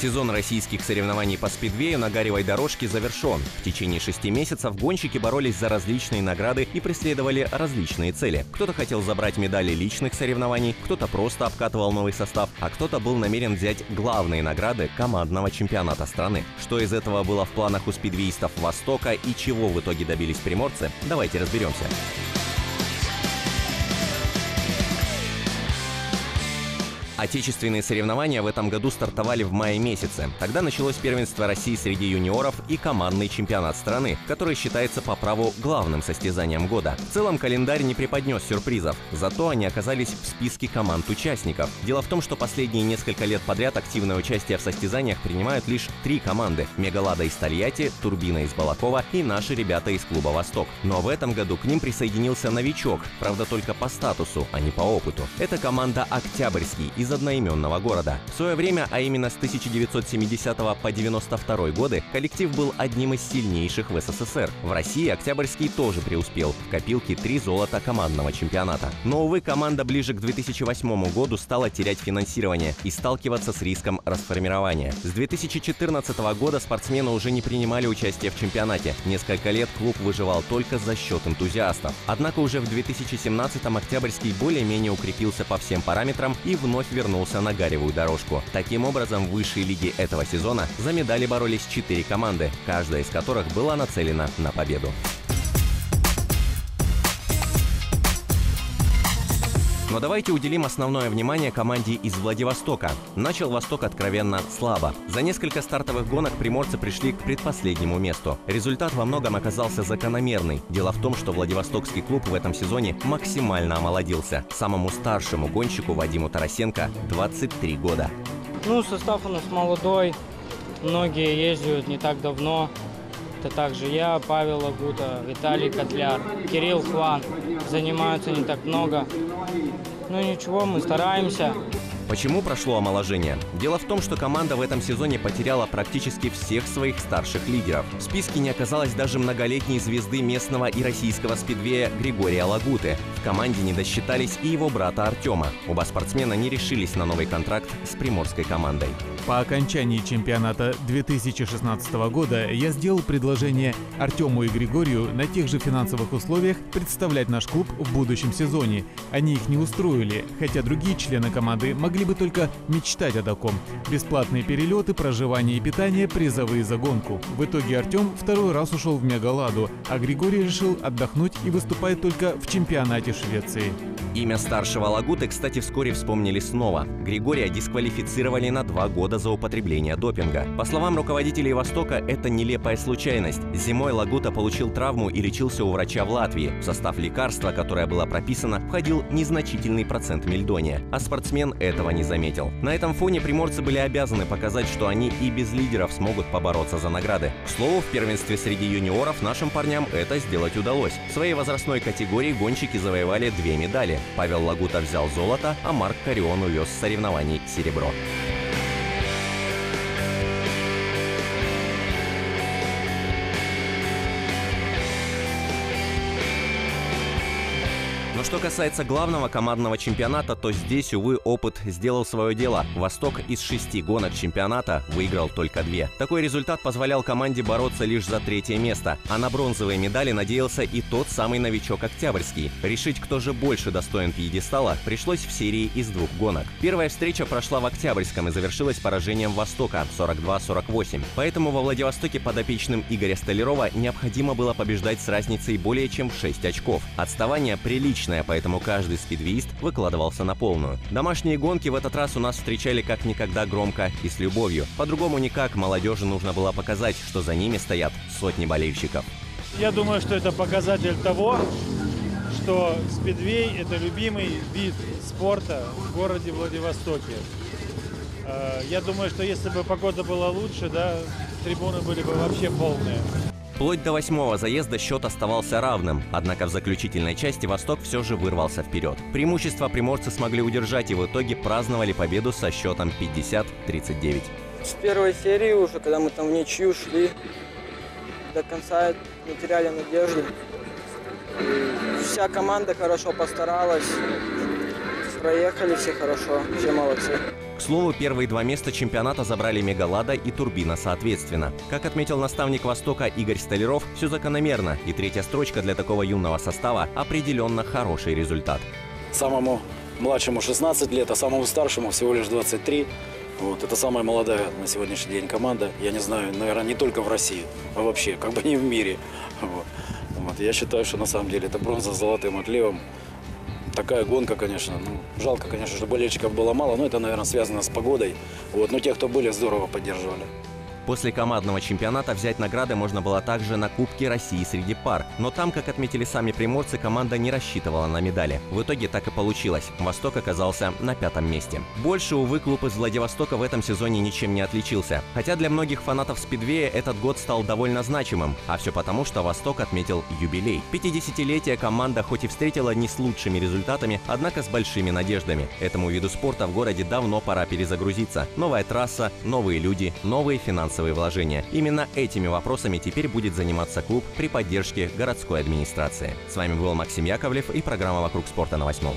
Сезон российских соревнований по спидвею на гаревой дорожке завершен. В течение шести месяцев гонщики боролись за различные награды и преследовали различные цели. Кто-то хотел забрать медали личных соревнований, кто-то просто обкатывал новый состав, а кто-то был намерен взять главные награды командного чемпионата страны. Что из этого было в планах у спидвеистов Востока и чего в итоге добились приморцы, давайте разберемся. Отечественные соревнования в этом году стартовали в мае месяце. Тогда началось первенство России среди юниоров и командный чемпионат страны, который считается по праву главным состязанием года. В целом календарь не преподнес сюрпризов, зато они оказались в списке команд-участников. Дело в том, что последние несколько лет подряд активное участие в состязаниях принимают лишь три команды – Мегалада из Тольятти, Турбина из Балакова и наши ребята из клуба «Восток». Но в этом году к ним присоединился новичок, правда только по статусу, а не по опыту. Это команда «Октябрьский» одноименного города. В свое время, а именно с 1970 по 92 годы, коллектив был одним из сильнейших в СССР. В России Октябрьский тоже преуспел. В копилке три золота командного чемпионата. Но, увы, команда ближе к 2008 году стала терять финансирование и сталкиваться с риском расформирования. С 2014 года спортсмены уже не принимали участие в чемпионате. Несколько лет клуб выживал только за счет энтузиастов. Однако уже в 2017-м Октябрьский более-менее укрепился по всем параметрам и вновь вернулся на гаревую дорожку. Таким образом, в высшей лиге этого сезона за медали боролись четыре команды, каждая из которых была нацелена на победу. Но давайте уделим основное внимание команде из Владивостока. Начал Восток откровенно слабо. За несколько стартовых гонок приморцы пришли к предпоследнему месту. Результат во многом оказался закономерный. Дело в том, что Владивостокский клуб в этом сезоне максимально омолодился. Самому старшему гонщику Вадиму Тарасенко 23 года. Ну, состав у нас молодой, многие ездят не так давно. Это также я, Павел Лагута, Виталий Котляр, Кирилл Хван. Занимаются не так много. Ну ничего, мы стараемся. Почему прошло омоложение? Дело в том, что команда в этом сезоне потеряла практически всех своих старших лидеров. В списке не оказалось даже многолетней звезды местного и российского спидвея Григория Лагуты. Команде не досчитались и его брата Артема. Оба спортсмена не решились на новый контракт с приморской командой. По окончании чемпионата 2016 года я сделал предложение Артему и Григорию на тех же финансовых условиях представлять наш клуб в будущем сезоне. Они их не устроили, хотя другие члены команды могли бы только мечтать о таком. Бесплатные перелеты, проживание и питание, призовые за гонку. В итоге Артем второй раз ушел в Мегаладу, а Григорий решил отдохнуть и выступает только в чемпионате Швеции. Имя старшего Лагуты, кстати, вскоре вспомнили снова. Григория дисквалифицировали на два года за употребление допинга. По словам руководителей Востока, это нелепая случайность. Зимой Лагута получил травму и лечился у врача в Латвии. В состав лекарства, которое было прописано, входил незначительный процент мельдония, а спортсмен этого не заметил. На этом фоне приморцы были обязаны показать, что они и без лидеров смогут побороться за награды. К слову, в первенстве среди юниоров нашим парням это сделать удалось. В своей возрастной категории гонщики завоевали две медали. Павел Лагута взял золото, а Марк Карион увез с соревнований серебро. Что касается главного командного чемпионата, то здесь, увы, опыт сделал свое дело. Восток из шести гонок чемпионата выиграл только две. Такой результат позволял команде бороться лишь за третье место, а на бронзовые медали надеялся и тот самый новичок Октябрьский. Решить, кто же больше достоин пьедестала, пришлось в серии из двух гонок. Первая встреча прошла в Октябрьском и завершилась поражением Востока 42-48. Поэтому во Владивостоке подопечным Игоря Столярова необходимо было побеждать с разницей более чем в 6 очков. Отставание приличное личное, поэтому каждый спидвист выкладывался на полную. Домашние гонки в этот раз у нас встречали как никогда громко и с любовью. По-другому никак молодежи нужно было показать, что за ними стоят сотни болельщиков. Я думаю, что это показатель того, что спидвей – это любимый вид спорта в городе Владивостоке. Э, я думаю, что если бы погода была лучше, да, трибуны были бы вообще полные. Вплоть до восьмого заезда счет оставался равным, однако в заключительной части «Восток» все же вырвался вперед. Преимущество приморцы смогли удержать и в итоге праздновали победу со счетом 50-39. С первой серии уже, когда мы там в ничью шли, до конца не теряли надежды. Вся команда хорошо постаралась, проехали все хорошо, все молодцы. К слову, первые два места чемпионата забрали Мегалада и Турбина соответственно. Как отметил наставник Востока Игорь Столяров, все закономерно, и третья строчка для такого юного состава определенно хороший результат. Самому младшему 16 лет, а самому старшему всего лишь 23. Вот, это самая молодая на сегодняшний день команда. Я не знаю, наверное, не только в России, а вообще, как бы не в мире. Вот. Вот, я считаю, что на самом деле это бронза с золотым отливом. Такая гонка, конечно. Ну, жалко, конечно, что болельщиков было мало, но это, наверное, связано с погодой. Вот, но те, кто были, здорово поддерживали. После командного чемпионата взять награды можно было также на Кубке России среди пар. Но там, как отметили сами приморцы, команда не рассчитывала на медали. В итоге так и получилось. Восток оказался на пятом месте. Больше, увы, клуб из Владивостока в этом сезоне ничем не отличился. Хотя для многих фанатов Спидвея этот год стал довольно значимым. А все потому, что Восток отметил юбилей. 50-летие команда хоть и встретила не с лучшими результатами, однако с большими надеждами. Этому виду спорта в городе давно пора перезагрузиться. Новая трасса, новые люди, новые финансовые финансовые вложения. Именно этими вопросами теперь будет заниматься клуб при поддержке городской администрации. С вами был Максим Яковлев и программа «Вокруг спорта» на восьмом.